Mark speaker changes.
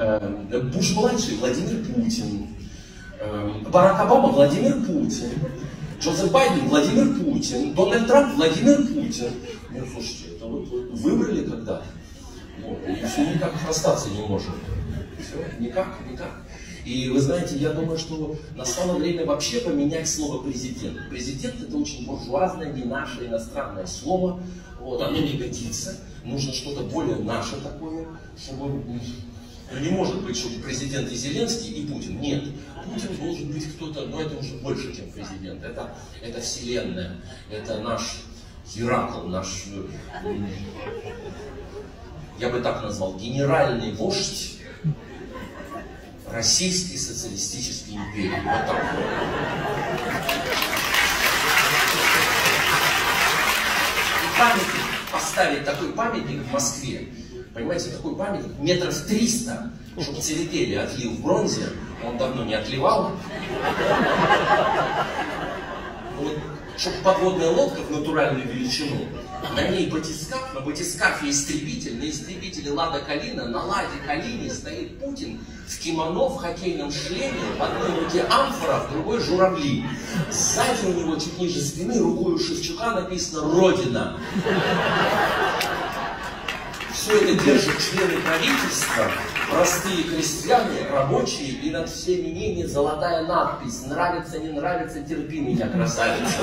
Speaker 1: э, Буш-младший Владимир Путин, э, Барак Обама Владимир Путин, Джозеф Байден Владимир Путин, Дональд Трамп Владимир Путин. Ну, слушайте, это вот, выбрали когда-то. Вот, и все никак расстаться не можем. Все, никак, никак. И вы знаете, я думаю, что настало время вообще поменять слово президент. Президент это очень буржуазное, не наше иностранное слово. Вот, оно не годится. Нужно что-то более наше такое, чтобы не может быть, чтобы президент и Зеленский, и Путин. Нет. Путин должен быть кто-то, но это уже больше, чем президент. Это, это вселенная. Это наш Геракл, наш, э, я бы так назвал, генеральный вождь Российской социалистической империи. Вот так И памятник, поставить такой памятник в Москве, понимаете, такой памятник метров 300, чтобы Церетели отлил в бронзе, он давно не отливал. Вот, чтобы подводная лодка в натуральную величину, на ней батискаф, на батискафе истребитель, на истребителе Лада Калина, на Ладе Калине стоит Путин в кимоно, в хоккейном шлеме, в одной руке амфора, в другой журавли. Сзади у него, чуть ниже спины, рукой у Шевчука написано «Родина». Все это держат члены правительства, простые крестьяне, рабочие, и над всеми ними золотая надпись «Нравится, не нравится, терпи меня, красавица».